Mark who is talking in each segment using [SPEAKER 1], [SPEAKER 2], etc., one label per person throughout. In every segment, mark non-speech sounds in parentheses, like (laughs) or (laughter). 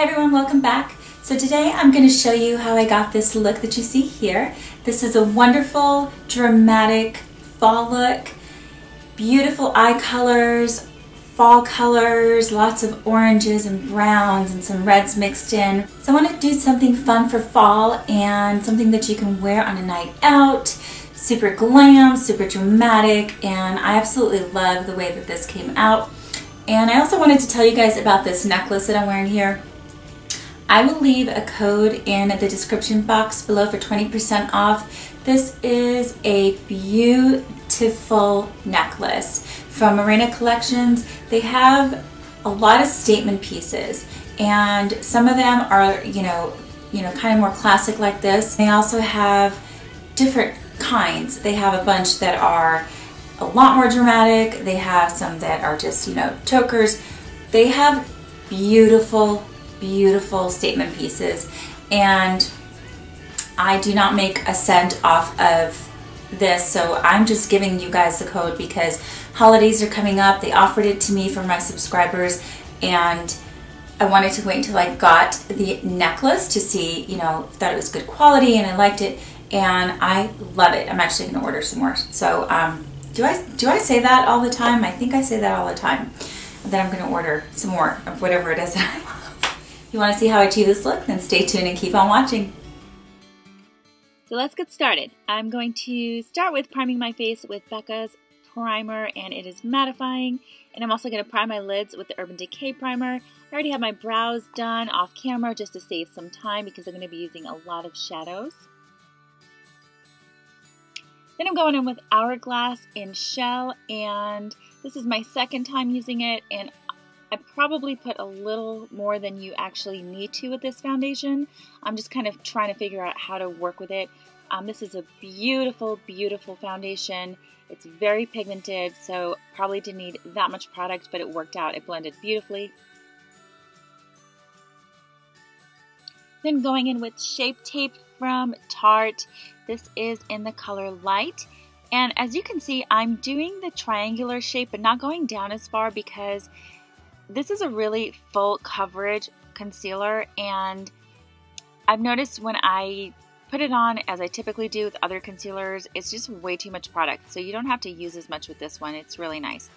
[SPEAKER 1] Hey everyone, welcome back. So today I'm going to show you how I got this look that you see here. This is a wonderful, dramatic fall look. Beautiful eye colors, fall colors, lots of oranges and browns and some reds mixed in. So I want to do something fun for fall and something that you can wear on a night out. Super glam, super dramatic, and I absolutely love the way that this came out. And I also wanted to tell you guys about this necklace that I'm wearing here. I will leave a code in the description box below for 20% off. This is a beautiful necklace from Mirina Collections. They have a lot of statement pieces and some of them are, you know, you know, kind of more classic like this. They also have different kinds. They have a bunch that are a lot more dramatic. They have some that are just, you know, chokers. They have beautiful beautiful statement pieces. And I do not make a cent off of this so I'm just giving you guys the code because holidays are coming up. They offered it to me for my subscribers and I wanted to wait until I got the necklace to see you know that it was good quality and I liked it and I love it. I'm actually gonna order some more. So um, do I do I say that all the time? I think I say that all the time that I'm gonna order some more of whatever it is that I love you want to see how I achieve this look? Then stay tuned and keep on watching.
[SPEAKER 2] So let's get started. I'm going to start with priming my face with Becca's primer and it is mattifying. And I'm also going to prime my lids with the Urban Decay primer. I already have my brows done off camera just to save some time because I'm going to be using a lot of shadows. Then I'm going in with Hourglass in Shell and this is my second time using it and I probably put a little more than you actually need to with this foundation. I'm just kind of trying to figure out how to work with it. Um, this is a beautiful, beautiful foundation. It's very pigmented, so probably didn't need that much product, but it worked out. It blended beautifully. Then going in with Shape Tape from Tarte. This is in the color Light. And as you can see, I'm doing the triangular shape, but not going down as far because this is a really full coverage concealer and I've noticed when I put it on as I typically do with other concealers, it's just way too much product. So you don't have to use as much with this one. It's really nice.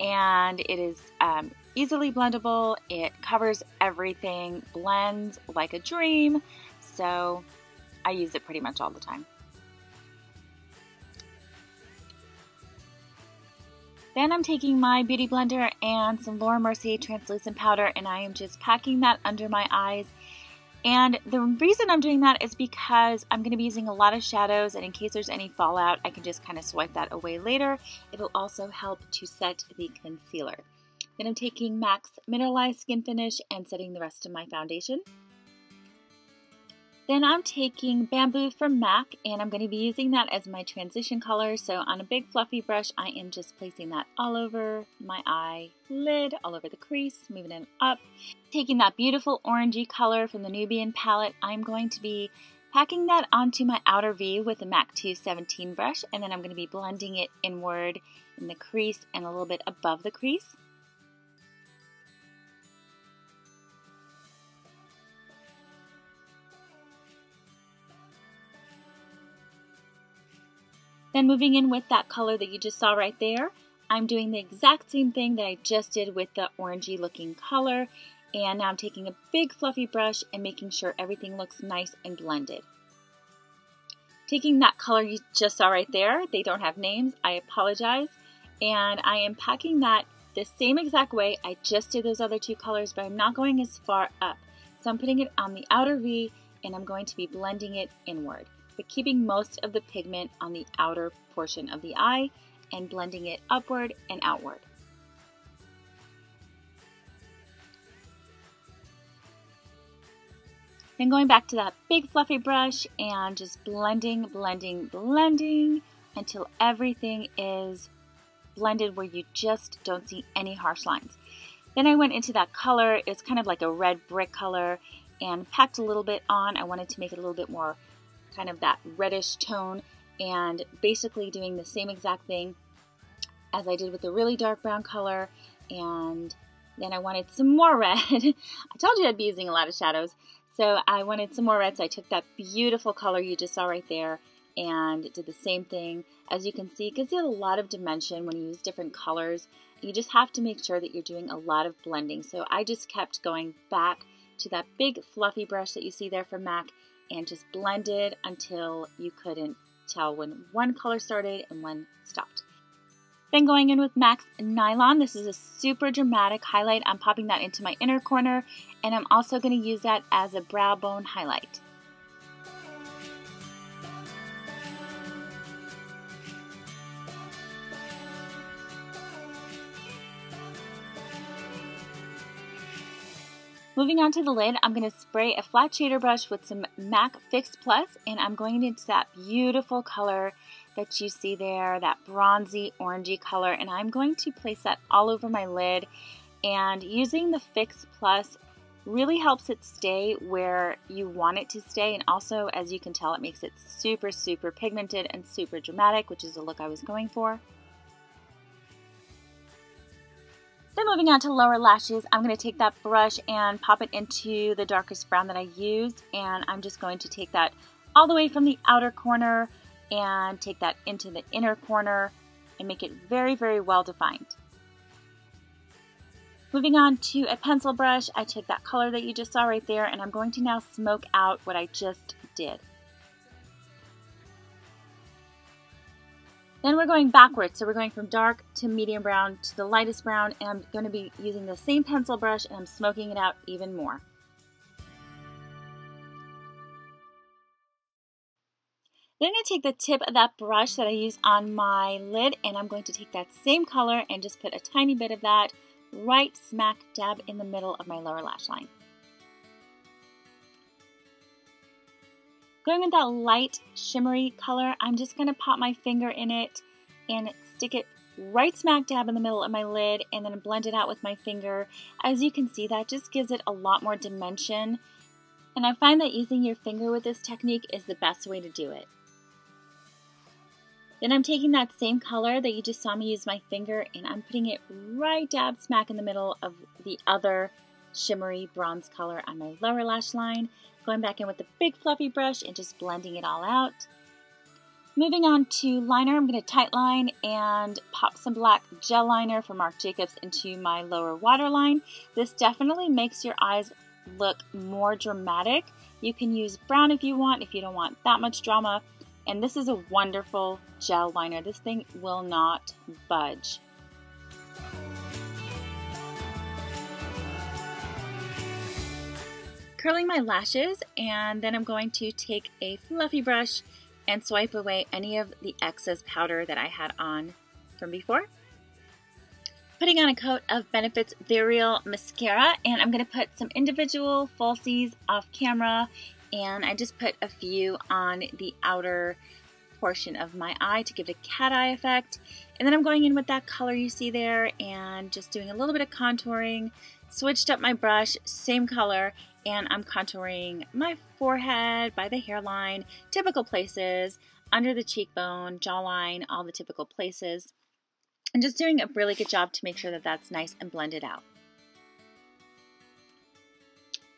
[SPEAKER 2] And it is um, easily blendable. It covers everything, blends like a dream. So I use it pretty much all the time. Then I'm taking my Beauty Blender and some Laura Mercier translucent powder and I am just packing that under my eyes. And the reason I'm doing that is because I'm going to be using a lot of shadows and in case there's any fallout, I can just kind of swipe that away later. It'll also help to set the concealer. Then I'm taking MAC's Mineralized Skin Finish and setting the rest of my foundation. Then I'm taking Bamboo from MAC and I'm going to be using that as my transition color. So on a big fluffy brush, I am just placing that all over my eye lid, all over the crease, moving it up. Taking that beautiful orangey color from the Nubian palette, I'm going to be packing that onto my outer V with the MAC 217 brush and then I'm going to be blending it inward in the crease and a little bit above the crease. Then moving in with that color that you just saw right there, I'm doing the exact same thing that I just did with the orangey looking color. And now I'm taking a big fluffy brush and making sure everything looks nice and blended. Taking that color you just saw right there, they don't have names, I apologize. And I am packing that the same exact way I just did those other two colors, but I'm not going as far up. So I'm putting it on the outer V and I'm going to be blending it inward but keeping most of the pigment on the outer portion of the eye and blending it upward and outward. Then going back to that big fluffy brush and just blending, blending, blending until everything is blended where you just don't see any harsh lines. Then I went into that color, it's kind of like a red brick color, and packed a little bit on. I wanted to make it a little bit more kind of that reddish tone and basically doing the same exact thing as I did with the really dark brown color and Then I wanted some more (laughs) red. I told you I'd be using a lot of shadows. So I wanted some more red, so I took that beautiful color you just saw right there and did the same thing. As you can see, it gives you a lot of dimension when you use different colors. You just have to make sure that you're doing a lot of blending. So I just kept going back to that big fluffy brush that you see there from MAC and just blended until you couldn't tell when one color started and when stopped. Then going in with MAC's Nylon, this is a super dramatic highlight. I'm popping that into my inner corner and I'm also going to use that as a brow bone highlight. Moving on to the lid, I'm going to spray a flat shader brush with some MAC Fix Plus and I'm going into that beautiful color that you see there, that bronzy orangey color, and I'm going to place that all over my lid. And using the Fix Plus really helps it stay where you want it to stay. And also, as you can tell, it makes it super, super pigmented and super dramatic, which is the look I was going for. Then moving on to lower lashes, I'm going to take that brush and pop it into the darkest brown that I used. And I'm just going to take that all the way from the outer corner and take that into the inner corner and make it very, very well defined. Moving on to a pencil brush, I take that color that you just saw right there and I'm going to now smoke out what I just did. Then we're going backwards, so we're going from dark to medium brown to the lightest brown and I'm going to be using the same pencil brush and I'm smoking it out even more. Then I'm going to take the tip of that brush that I use on my lid and I'm going to take that same color and just put a tiny bit of that right smack dab in the middle of my lower lash line. Going with that light shimmery color, I'm just going to pop my finger in it and stick it right smack dab in the middle of my lid and then blend it out with my finger. As you can see, that just gives it a lot more dimension. And I find that using your finger with this technique is the best way to do it. Then I'm taking that same color that you just saw me use my finger and I'm putting it right dab smack in the middle of the other shimmery bronze color on my lower lash line. Going back in with the big fluffy brush and just blending it all out. Moving on to liner, I'm going to tight line and pop some black gel liner from Marc Jacobs into my lower waterline. This definitely makes your eyes look more dramatic. You can use brown if you want, if you don't want that much drama. And this is a wonderful gel liner. This thing will not budge. Curling my lashes and then I'm going to take a fluffy brush and swipe away any of the excess powder that I had on from before. Putting on a coat of Benefit's Real Mascara and I'm going to put some individual falsies off camera and I just put a few on the outer portion of my eye to give it a cat eye effect. And then I'm going in with that color you see there and just doing a little bit of contouring. Switched up my brush, same color, and I'm contouring my forehead by the hairline, typical places, under the cheekbone, jawline, all the typical places. And just doing a really good job to make sure that that's nice and blended out.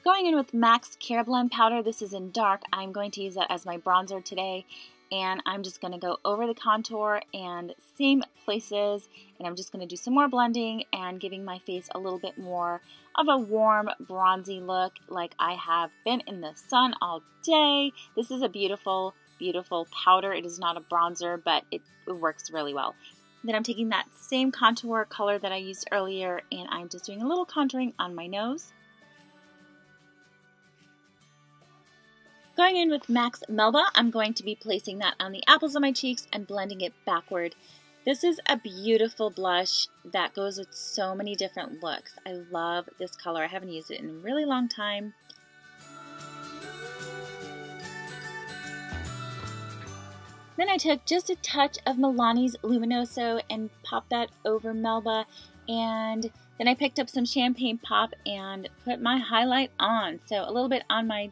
[SPEAKER 2] Going in with MAC's Care Blend Powder, this is in dark. I'm going to use that as my bronzer today. And I'm just going to go over the contour and same places. And I'm just going to do some more blending and giving my face a little bit more of a warm, bronzy look like I have been in the sun all day. This is a beautiful, beautiful powder. It is not a bronzer, but it, it works really well. Then I'm taking that same contour color that I used earlier and I'm just doing a little contouring on my nose. Going in with MAC's Melba, I'm going to be placing that on the apples of my cheeks and blending it backward. This is a beautiful blush that goes with so many different looks. I love this color. I haven't used it in a really long time. Then I took just a touch of Milani's Luminoso and popped that over Melba and then I picked up some Champagne Pop and put my highlight on. So a little bit on my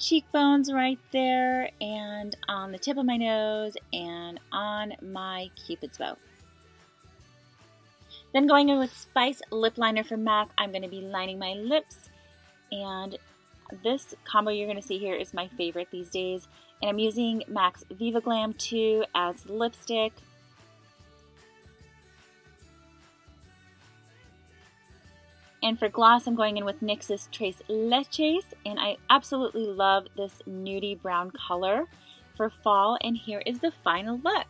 [SPEAKER 2] cheekbones right there and on the tip of my nose and on my cupid's bow. Then going in with Spice Lip Liner from MAC, I'm going to be lining my lips. And this combo you're going to see here is my favorite these days. And I'm using MAC's Viva Glam 2 as lipstick. And for gloss, I'm going in with NYX's Tres Leches, and I absolutely love this nudie brown color for fall, and here is the final look.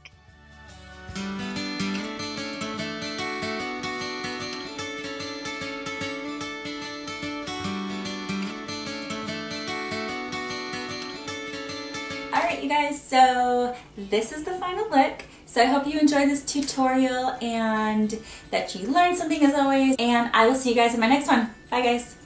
[SPEAKER 1] Alright you guys, so this is the final look. So I hope you enjoyed this tutorial and that you learned something as always. And I will see you guys in my next one. Bye guys.